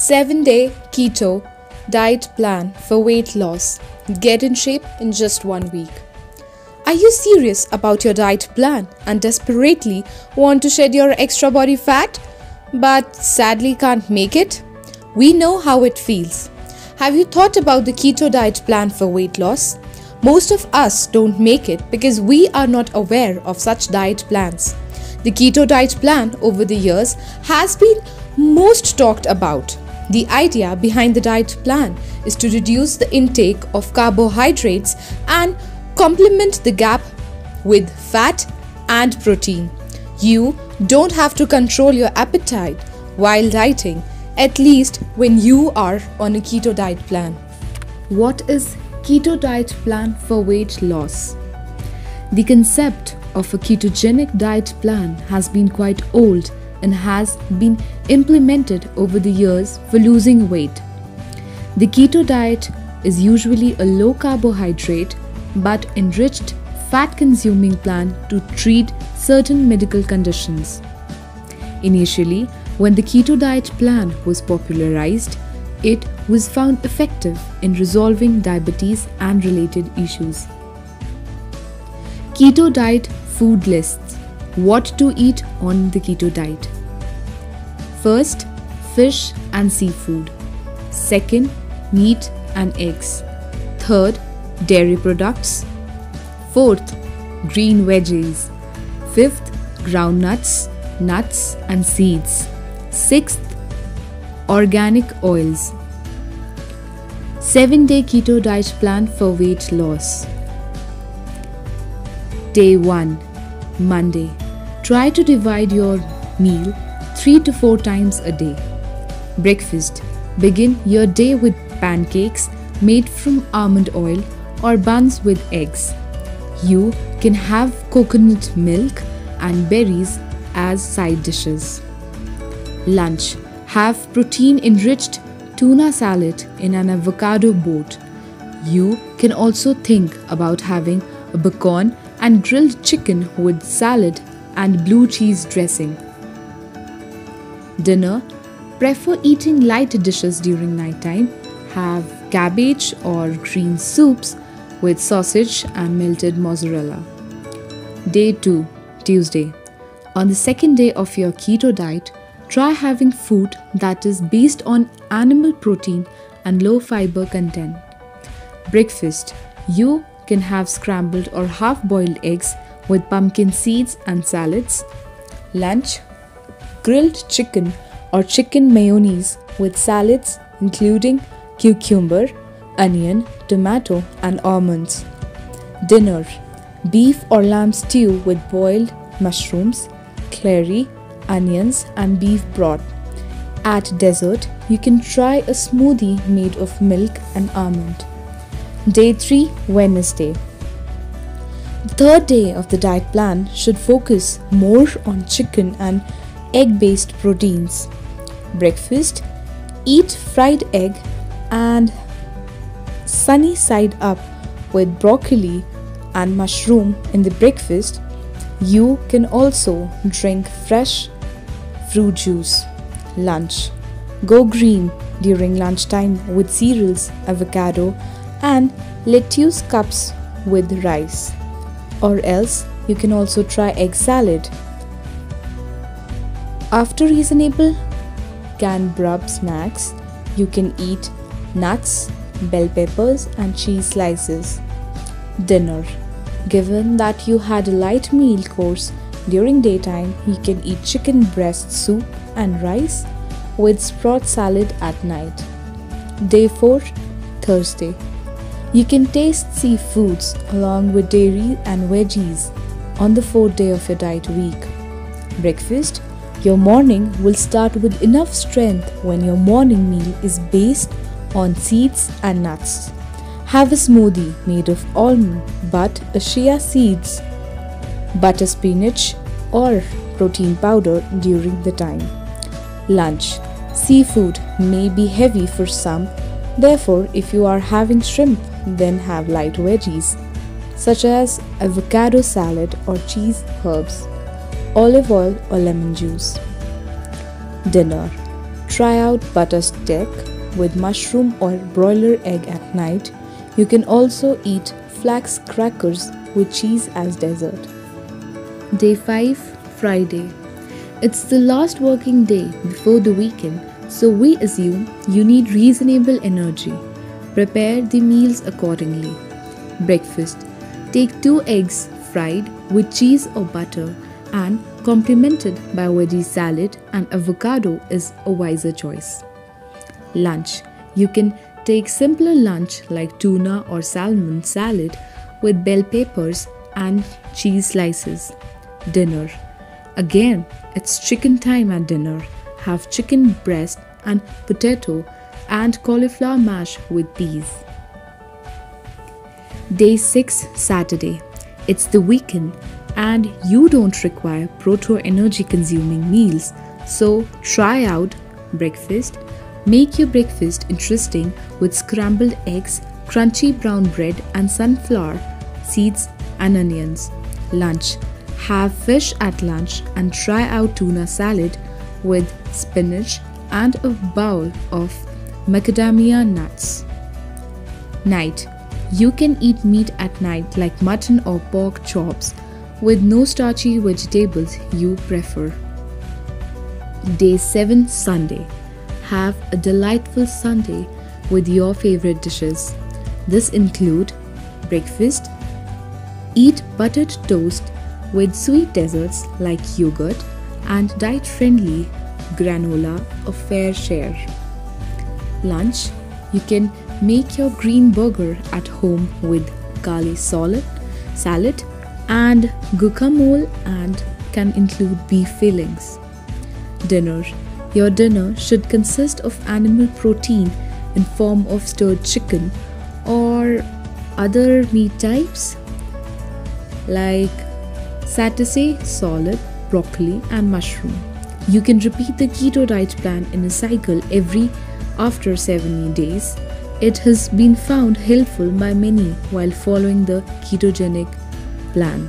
7 day keto diet plan for weight loss. Get in shape in just one week. Are you serious about your diet plan and desperately want to shed your extra body fat but sadly can't make it? We know how it feels. Have you thought about the keto diet plan for weight loss? Most of us don't make it because we are not aware of such diet plans. The keto diet plan over the years has been most talked about. The idea behind the diet plan is to reduce the intake of carbohydrates and complement the gap with fat and protein. You don't have to control your appetite while dieting, at least when you are on a keto diet plan. What is keto diet plan for weight loss? The concept of a ketogenic diet plan has been quite old and has been implemented over the years for losing weight. The keto diet is usually a low carbohydrate but enriched fat consuming plan to treat certain medical conditions. Initially, when the keto diet plan was popularized, it was found effective in resolving diabetes and related issues. Keto diet food lists what to eat on the keto diet. First, fish and seafood. Second, meat and eggs. Third, dairy products. Fourth, green veggies. Fifth, groundnuts, nuts and seeds. Sixth, organic oils. 7 day keto diet plan for weight loss. Day 1 Monday. Try to divide your meal 3 to 4 times a day. Breakfast. Begin your day with pancakes made from almond oil or buns with eggs. You can have coconut milk and berries as side dishes. Lunch. Have protein enriched tuna salad in an avocado boat. You can also think about having a bacon and grilled chicken with salad and blue cheese dressing. Dinner. Prefer eating light dishes during nighttime. Have cabbage or green soups with sausage and melted mozzarella. Day 2, Tuesday. On the second day of your keto diet, try having food that is based on animal protein and low fiber content. Breakfast. You can have scrambled or half boiled eggs with pumpkin seeds and salads. Lunch. Grilled chicken or chicken mayonnaise with salads including cucumber, onion, tomato, and almonds. Dinner beef or lamb stew with boiled mushrooms, celery, onions, and beef broth. At dessert, you can try a smoothie made of milk and almond. Day 3 Wednesday. The third day of the diet plan should focus more on chicken and egg based proteins. Breakfast Eat fried egg and sunny side up with broccoli and mushroom in the breakfast. You can also drink fresh fruit juice. Lunch. Go green during lunchtime with cereals, avocado, and lettuce cups with rice. Or else you can also try egg salad. After reasonable canned brub snacks, you can eat nuts, bell peppers, and cheese slices. Dinner. Given that you had a light meal course during daytime, you can eat chicken breast soup and rice with sprout salad at night. Day 4 Thursday. You can taste seafoods along with dairy and veggies on the fourth day of your diet week. Breakfast. Your morning will start with enough strength when your morning meal is based on seeds and nuts. Have a smoothie made of almond, but a chia seeds, butter spinach, or protein powder during the time. Lunch. Seafood may be heavy for some, therefore, if you are having shrimp, then have light veggies such as avocado salad or cheese herbs, olive oil or lemon juice. Dinner. Try out butter steak with mushroom or broiler egg at night. You can also eat flax crackers with cheese as dessert. Day 5 Friday. It's the last working day before the weekend, so we assume you need reasonable energy. Prepare the meals accordingly. Breakfast. Take 2 eggs fried with cheese or butter and complemented by veggie salad and avocado is a wiser choice. Lunch. You can take simpler lunch like tuna or salmon salad with bell peppers and cheese slices. Dinner. Again, it's chicken time at dinner. Have chicken breast and potato and cauliflower mash with peas. Day 6 Saturday. It's the weekend and you don't require proto energy consuming meals, so try out breakfast. Make your breakfast interesting with scrambled eggs, crunchy brown bread, and sunflower seeds and onions. Lunch Have fish at lunch and try out tuna salad with spinach and a bowl of macadamia nuts. Night You can eat meat at night like mutton or pork chops with no starchy vegetables you prefer. Day 7 Sunday Have a delightful Sunday with your favorite dishes. This include breakfast, eat buttered toast with sweet desserts like yogurt and diet-friendly granola a fair share. Lunch You can make your green burger at home with kale salad, salad and guacamole and can include beef fillings. Dinner Your dinner should consist of animal protein in form of stirred chicken or other meat types like satay, salad, broccoli and mushroom. You can repeat the keto diet plan in a cycle every after 70 days. It has been found helpful by many while following the ketogenic plan.